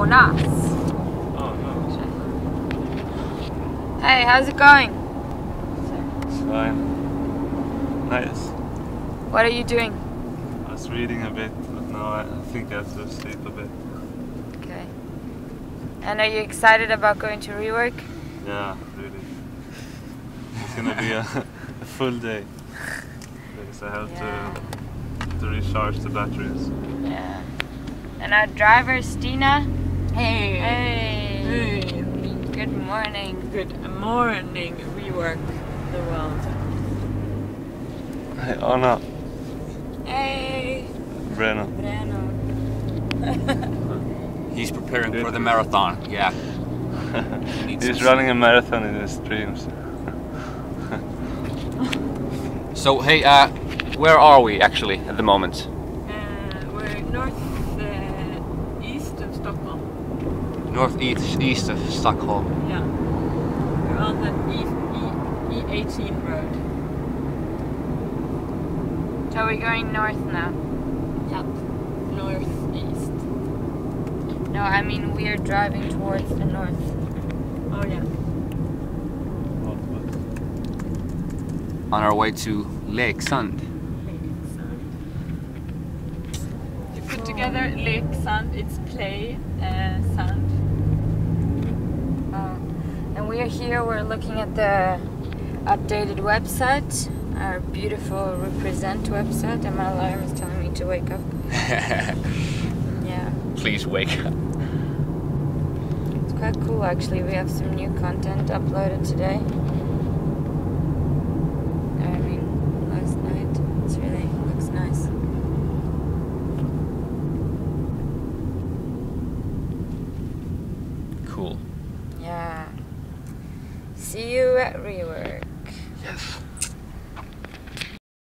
Jonas. Oh no, Hey, how's it going? it's fine. Nice. What are you doing? I was reading a bit, but now I, I think I have to sleep a bit. Okay. And are you excited about going to rework? Yeah, really. It's gonna be a, a full day because I have Yeah. to to recharge the batteries. Yeah. And our driver, Stina. Hey. Hey. Hey. Good morning. Good morning. Rework the world. Hey, Anna, Hey. Brenna. Breno. He's preparing Good. for the marathon. Yeah. needs He's some running a marathon in his dreams. So hey, uh, where are we actually at the moment? Uh, we're north uh, east of Stockholm. Northeast east of Stockholm. Yeah. We're on the E, e, E18 road. So we're going north now. Yep. Northeast. No, I mean we are driving towards the north. Oh yeah. On our way to Leksand. You put together Lake Sand, it's play uh, sand. Uh, and we are here, we're looking at the updated website, our beautiful Represent website, and my alarm is telling me to wake up. Yeah, Please wake up. it's quite cool actually. We have some new content uploaded today. I mean, last night. Really looks nice. Cool see you at rework. Yes.